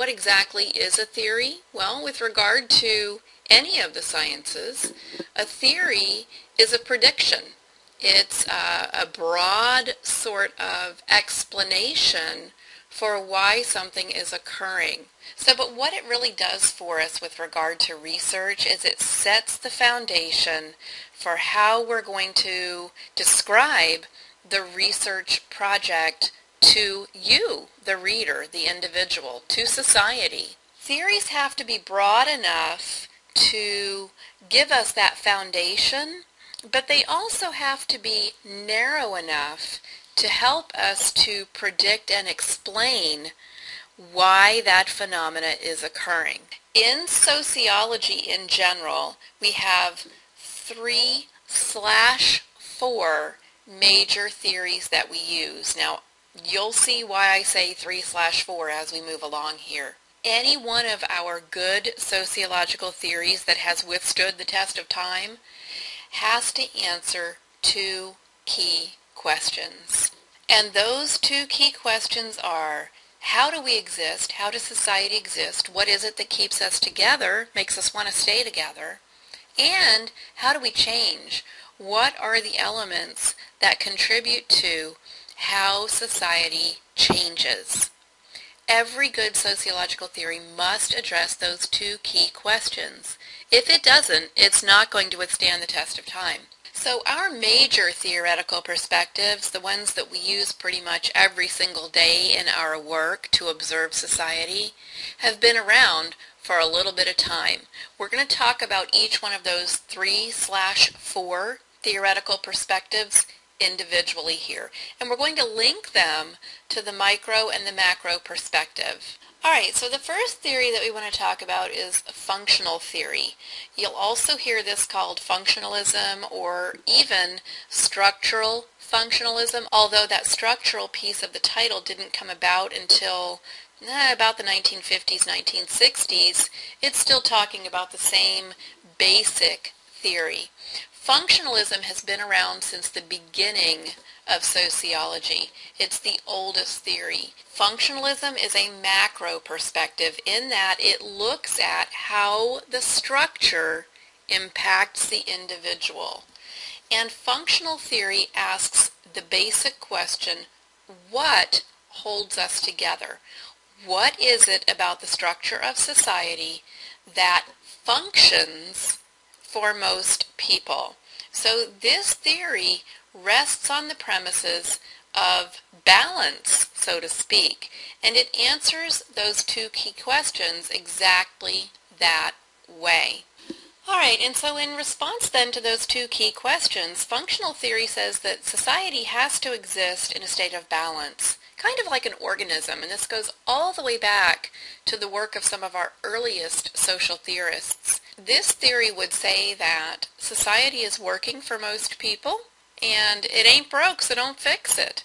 what exactly is a theory? Well, with regard to any of the sciences, a theory is a prediction. It's a broad sort of explanation for why something is occurring. So, but what it really does for us with regard to research is it sets the foundation for how we're going to describe the research project to you, the reader, the individual, to society. Theories have to be broad enough to give us that foundation, but they also have to be narrow enough to help us to predict and explain why that phenomena is occurring. In sociology in general, we have three slash four major theories that we use. Now, you'll see why I say three slash four as we move along here. Any one of our good sociological theories that has withstood the test of time has to answer two key questions. And those two key questions are, how do we exist? How does society exist? What is it that keeps us together, makes us want to stay together? And how do we change? What are the elements that contribute to how society changes? Every good sociological theory must address those two key questions. If it doesn't, it's not going to withstand the test of time. So our major theoretical perspectives, the ones that we use pretty much every single day in our work to observe society, have been around for a little bit of time. We're going to talk about each one of those three slash four theoretical perspectives individually here. And we're going to link them to the micro and the macro perspective. All right, so the first theory that we want to talk about is functional theory. You'll also hear this called functionalism or even structural functionalism, although that structural piece of the title didn't come about until eh, about the 1950s, 1960s. It's still talking about the same basic theory. Functionalism has been around since the beginning of sociology. It's the oldest theory. Functionalism is a macro perspective in that it looks at how the structure impacts the individual. And functional theory asks the basic question, what holds us together? What is it about the structure of society that functions for most people. So this theory rests on the premises of balance, so to speak, and it answers those two key questions exactly that way. All right, and so in response then to those two key questions, functional theory says that society has to exist in a state of balance kind of like an organism, and this goes all the way back to the work of some of our earliest social theorists. This theory would say that society is working for most people, and it ain't broke, so don't fix it.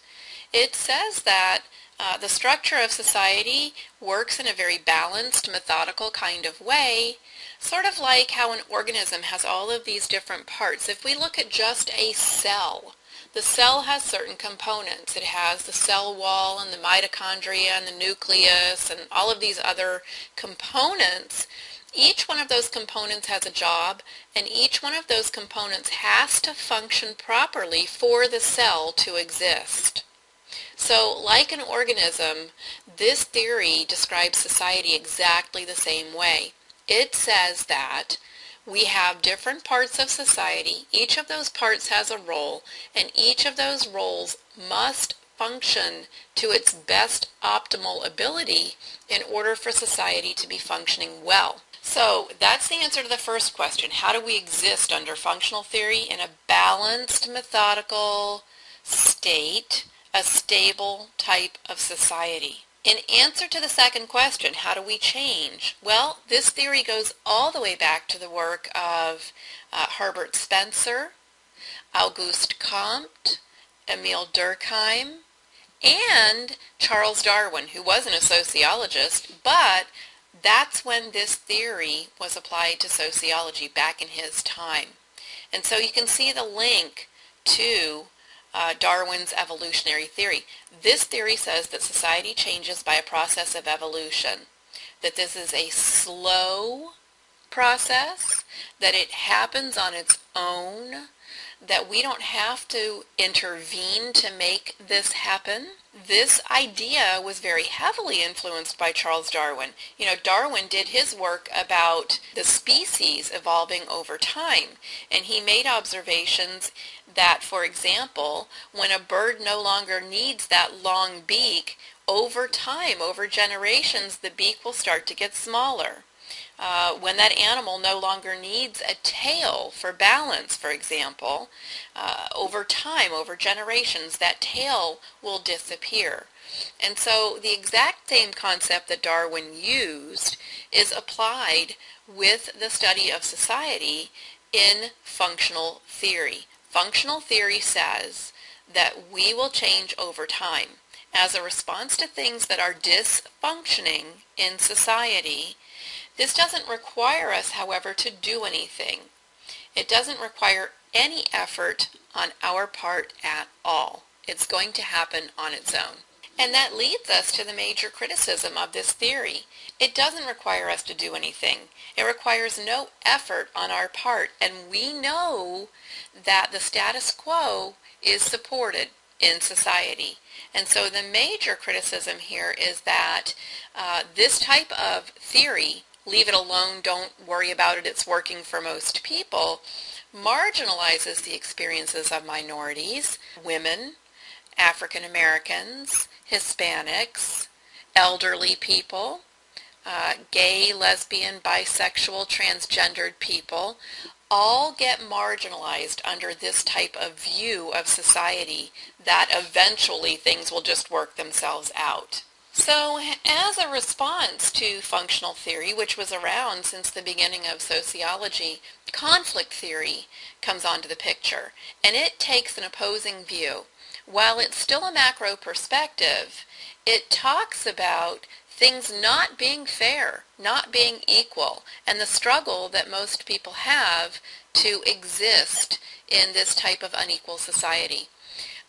It says that uh, the structure of society works in a very balanced, methodical kind of way, sort of like how an organism has all of these different parts. If we look at just a cell, the cell has certain components. It has the cell wall and the mitochondria and the nucleus and all of these other components. Each one of those components has a job, and each one of those components has to function properly for the cell to exist. So, like an organism, this theory describes society exactly the same way. It says that we have different parts of society. Each of those parts has a role, and each of those roles must function to its best optimal ability in order for society to be functioning well. So that's the answer to the first question. How do we exist under functional theory in a balanced, methodical state, a stable type of society? In answer to the second question, how do we change? Well, this theory goes all the way back to the work of uh, Herbert Spencer, Auguste Comte, Emile Durkheim, and Charles Darwin, who wasn't a sociologist, but that's when this theory was applied to sociology back in his time. And so you can see the link to uh, Darwin's evolutionary theory. This theory says that society changes by a process of evolution. that this is a slow process, that it happens on its own, that we don't have to intervene to make this happen. This idea was very heavily influenced by Charles Darwin. You know, Darwin did his work about the species evolving over time, and he made observations that, for example, when a bird no longer needs that long beak, over time, over generations, the beak will start to get smaller. Uh, when that animal no longer needs a tail for balance, for example, uh, over time, over generations, that tail will disappear. And so the exact same concept that Darwin used is applied with the study of society in functional theory. Functional theory says that we will change over time as a response to things that are dysfunctioning in society this doesn't require us, however, to do anything. It doesn't require any effort on our part at all. It's going to happen on its own. And that leads us to the major criticism of this theory. It doesn't require us to do anything. It requires no effort on our part, and we know that the status quo is supported in society. And so the major criticism here is that uh, this type of theory leave it alone, don't worry about it, it's working for most people, marginalizes the experiences of minorities, women, African Americans, Hispanics, elderly people, uh, gay, lesbian, bisexual, transgendered people, all get marginalized under this type of view of society that eventually things will just work themselves out. So as a response to functional theory, which was around since the beginning of sociology, conflict theory comes onto the picture, and it takes an opposing view. While it's still a macro perspective, it talks about things not being fair, not being equal, and the struggle that most people have to exist in this type of unequal society.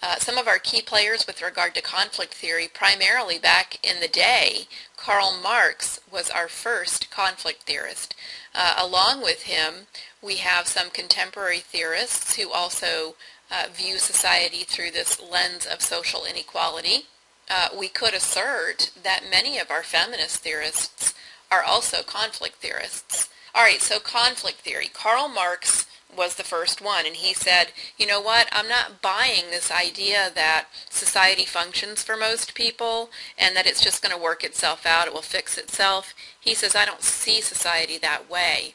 Uh, some of our key players with regard to conflict theory, primarily back in the day, Karl Marx was our first conflict theorist. Uh, along with him, we have some contemporary theorists who also uh, view society through this lens of social inequality. Uh, we could assert that many of our feminist theorists are also conflict theorists. All right, so conflict theory. Karl Marx was the first one. And he said, you know what, I'm not buying this idea that society functions for most people and that it's just going to work itself out, it will fix itself. He says, I don't see society that way.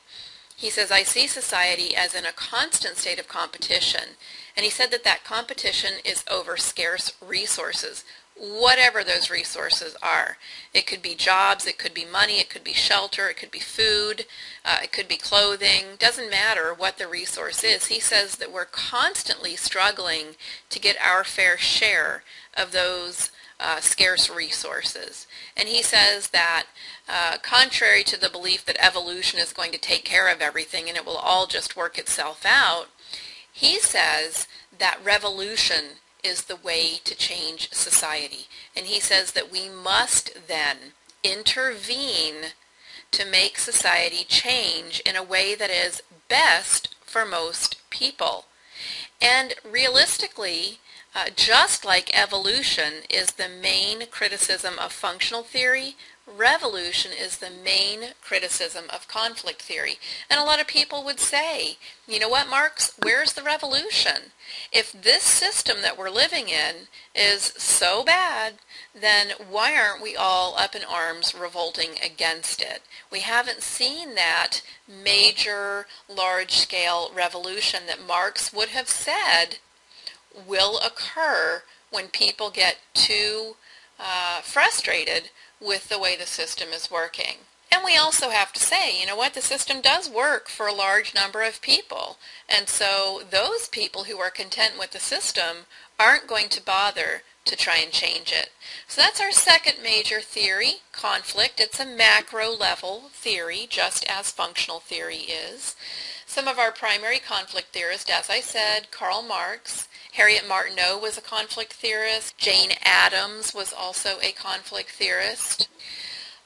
He says, I see society as in a constant state of competition. And he said that that competition is over scarce resources whatever those resources are. It could be jobs, it could be money, it could be shelter, it could be food, uh, it could be clothing. Doesn't matter what the resource is. He says that we're constantly struggling to get our fair share of those uh, scarce resources. And he says that uh, contrary to the belief that evolution is going to take care of everything and it will all just work itself out, he says that revolution is the way to change society. And he says that we must then intervene to make society change in a way that is best for most people. And realistically, uh, just like evolution is the main criticism of functional theory, revolution is the main criticism of conflict theory. And a lot of people would say, you know what, Marx, where's the revolution? If this system that we're living in is so bad, then why aren't we all up in arms revolting against it? We haven't seen that major, large-scale revolution that Marx would have said will occur when people get too uh, frustrated with the way the system is working. And we also have to say, you know what, the system does work for a large number of people. And so those people who are content with the system aren't going to bother to try and change it. So that's our second major theory, conflict. It's a macro level theory, just as functional theory is. Some of our primary conflict theorists, as I said, Karl Marx, Harriet Martineau was a conflict theorist. Jane Addams was also a conflict theorist.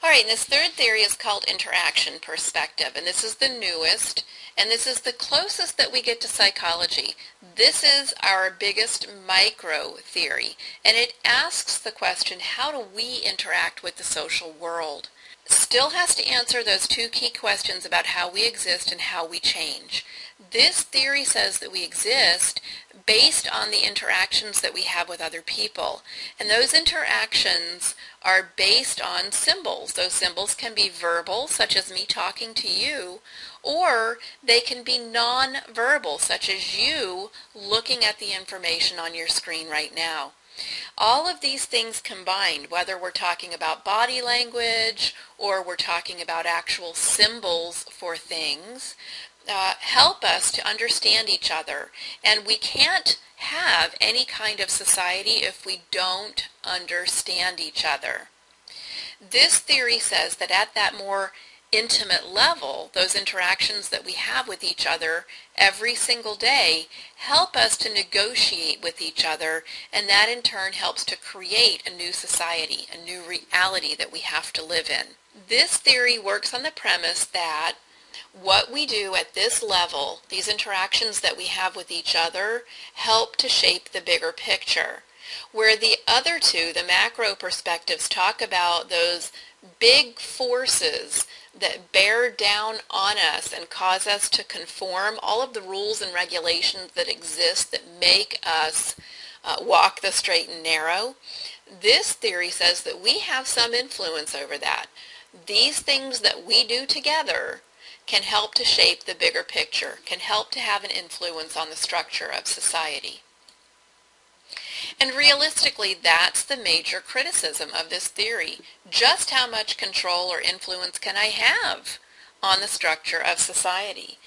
All right, and this third theory is called interaction perspective, and this is the newest, and this is the closest that we get to psychology. This is our biggest micro theory, and it asks the question, how do we interact with the social world? Still has to answer those two key questions about how we exist and how we change. This theory says that we exist based on the interactions that we have with other people. And those interactions are based on symbols. Those symbols can be verbal, such as me talking to you, or they can be non-verbal, such as you looking at the information on your screen right now. All of these things combined, whether we're talking about body language or we're talking about actual symbols for things, uh, help us to understand each other. And we can't have any kind of society if we don't understand each other. This theory says that at that more intimate level, those interactions that we have with each other every single day help us to negotiate with each other, and that in turn helps to create a new society, a new reality that we have to live in. This theory works on the premise that what we do at this level, these interactions that we have with each other, help to shape the bigger picture. Where the other two, the macro perspectives, talk about those big forces that bear down on us and cause us to conform all of the rules and regulations that exist that make us uh, walk the straight and narrow. This theory says that we have some influence over that. These things that we do together can help to shape the bigger picture, can help to have an influence on the structure of society. And realistically, that's the major criticism of this theory. Just how much control or influence can I have on the structure of society?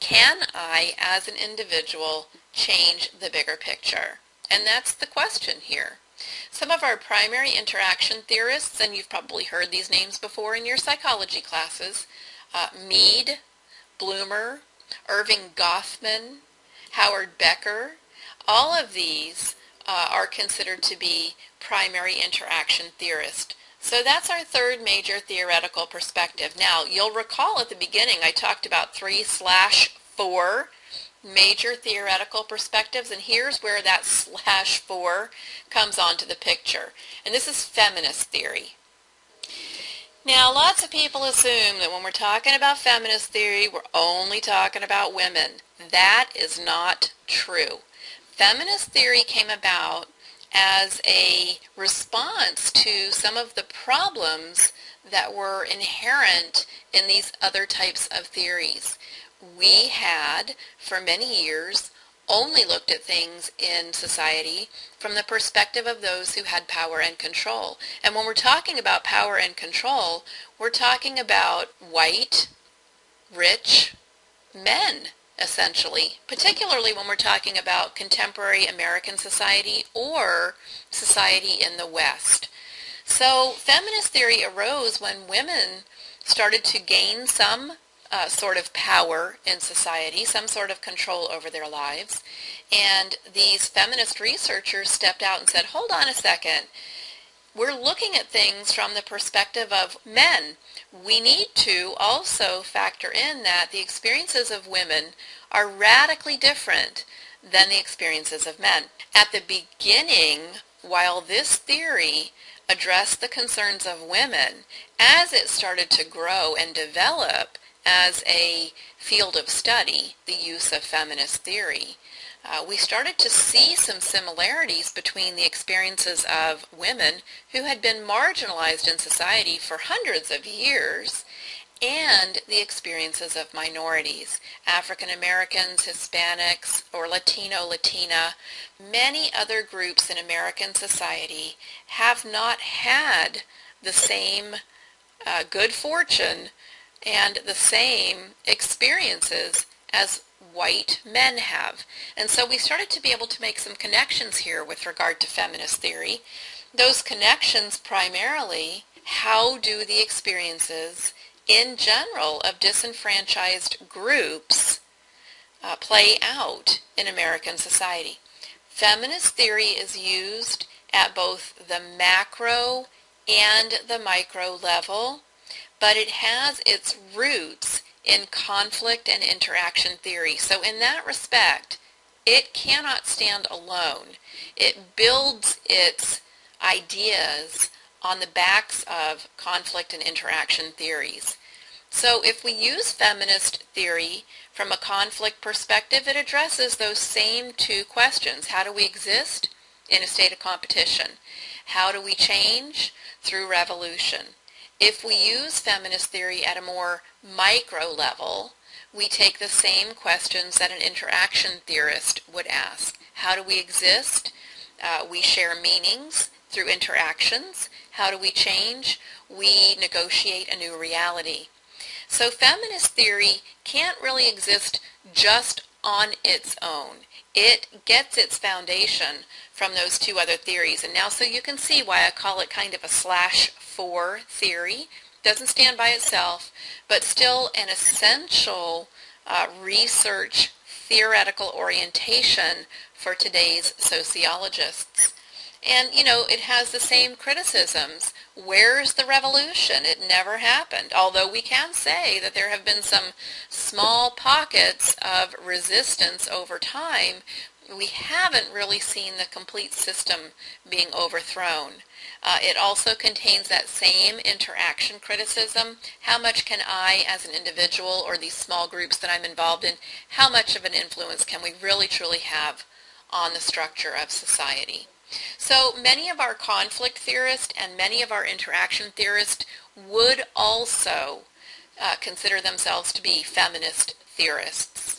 Can I, as an individual, change the bigger picture? And that's the question here. Some of our primary interaction theorists, and you've probably heard these names before in your psychology classes, uh, Mead, Blumer, Erving Goffman, Howard Becker, all of these uh, are considered to be primary interaction theorists. So that's our third major theoretical perspective. Now, you'll recall at the beginning I talked about three slash four major theoretical perspectives, and here's where that slash four comes onto the picture. And this is feminist theory. Now, lots of people assume that when we're talking about feminist theory, we're only talking about women. That is not true. Feminist theory came about as a response to some of the problems that were inherent in these other types of theories. We had, for many years, only looked at things in society from the perspective of those who had power and control. And when we're talking about power and control, we're talking about white, rich men, essentially, particularly when we're talking about contemporary American society or society in the West. So feminist theory arose when women started to gain some uh, sort of power in society, some sort of control over their lives. And these feminist researchers stepped out and said, hold on a second. We're looking at things from the perspective of men. We need to also factor in that the experiences of women are radically different than the experiences of men. At the beginning, while this theory addressed the concerns of women, as it started to grow and develop, as a field of study, the use of feminist theory, uh, we started to see some similarities between the experiences of women who had been marginalized in society for hundreds of years and the experiences of minorities, African Americans, Hispanics, or Latino, Latina. Many other groups in American society have not had the same uh, good fortune and the same experiences as white men have. And so we started to be able to make some connections here with regard to feminist theory. Those connections primarily, how do the experiences in general of disenfranchised groups uh, play out in American society? Feminist theory is used at both the macro and the micro level, but it has its roots in conflict and interaction theory. So in that respect, it cannot stand alone. It builds its ideas on the backs of conflict and interaction theories. So if we use feminist theory from a conflict perspective, it addresses those same two questions. How do we exist in a state of competition? How do we change? Through revolution. If we use feminist theory at a more micro level, we take the same questions that an interaction theorist would ask. How do we exist? Uh, we share meanings through interactions. How do we change? We negotiate a new reality. So feminist theory can't really exist just on its own. It gets its foundation from those two other theories. And now so you can see why I call it kind of a slash four theory. Doesn't stand by itself, but still an essential uh, research theoretical orientation for today's sociologists. And, you know, it has the same criticisms. Where's the revolution? It never happened. Although we can say that there have been some small pockets of resistance over time, we haven't really seen the complete system being overthrown. Uh, it also contains that same interaction criticism. How much can I, as an individual, or these small groups that I'm involved in, how much of an influence can we really truly have on the structure of society? So many of our conflict theorists and many of our interaction theorists would also uh, consider themselves to be feminist theorists.